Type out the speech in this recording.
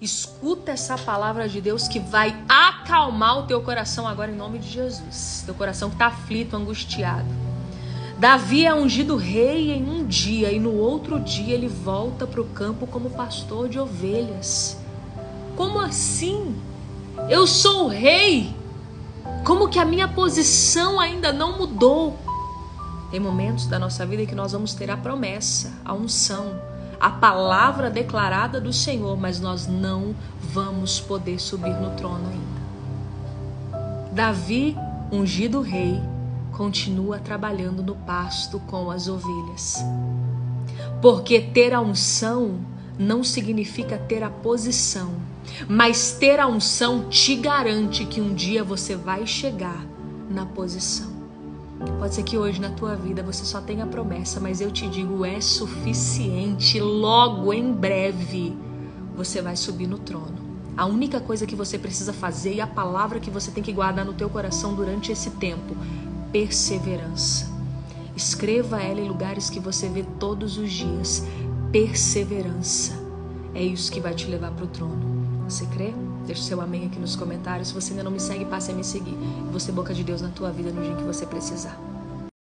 Escuta essa palavra de Deus que vai acalmar o teu coração agora em nome de Jesus. Teu coração que está aflito, angustiado. Davi é ungido rei em um dia e no outro dia ele volta para o campo como pastor de ovelhas. Como assim? Eu sou rei. Como que a minha posição ainda não mudou? Tem momentos da nossa vida que nós vamos ter a promessa, a unção, a palavra declarada do Senhor, mas nós não vamos poder subir no trono ainda. Davi, ungido rei, continua trabalhando no pasto com as ovelhas. Porque ter a unção não significa ter a posição, mas ter a unção te garante que um dia você vai chegar na posição. Pode ser que hoje na tua vida você só tenha promessa, mas eu te digo, é suficiente. Logo em breve você vai subir no trono. A única coisa que você precisa fazer e a palavra que você tem que guardar no teu coração durante esse tempo, perseverança. Escreva ela em lugares que você vê todos os dias. Perseverança. É isso que vai te levar para o trono. Você crê? Deixe seu amém aqui nos comentários. Se você ainda não me segue, passe a me seguir. Você, boca de Deus na tua vida no dia que você precisar.